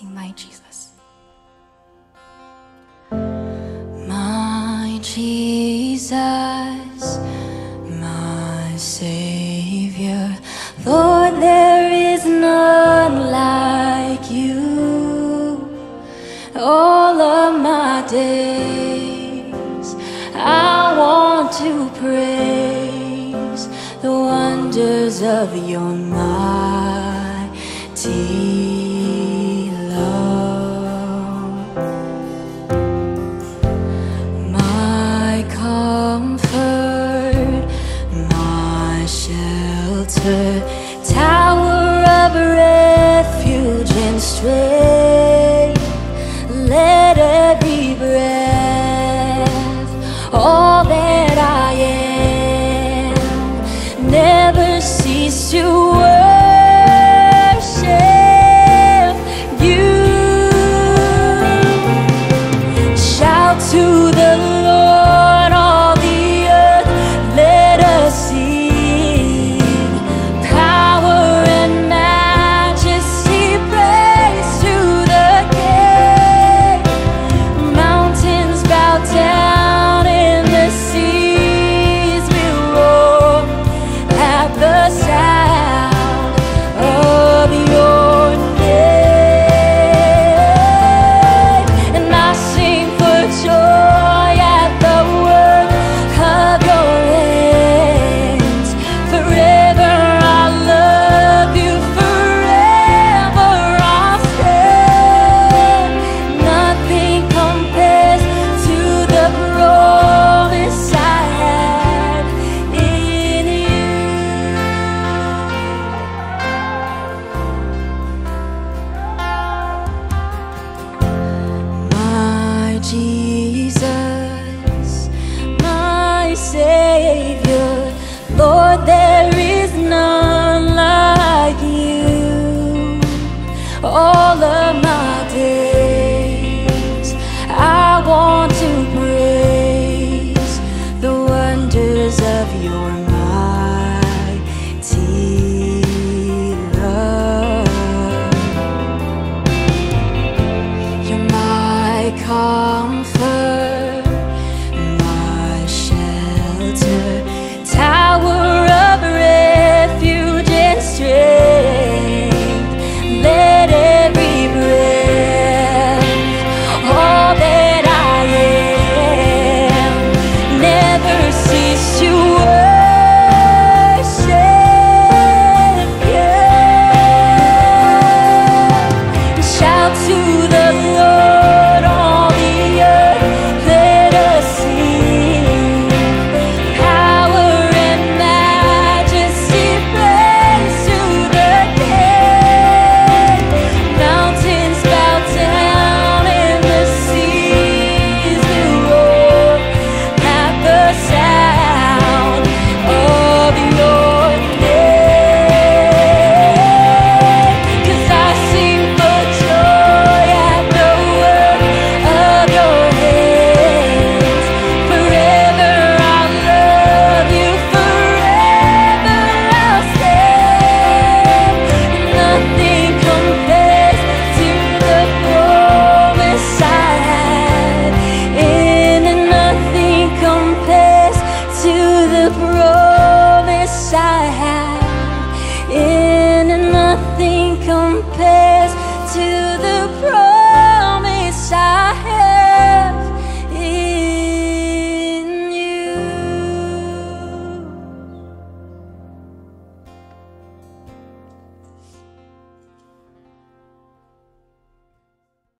my Jesus. My Jesus, my Savior, Lord, there is none like you. All of my days, I want to praise the wonders of your mighty. her tower of refuge and strength. Let every breath, all that I am, never cease to. far.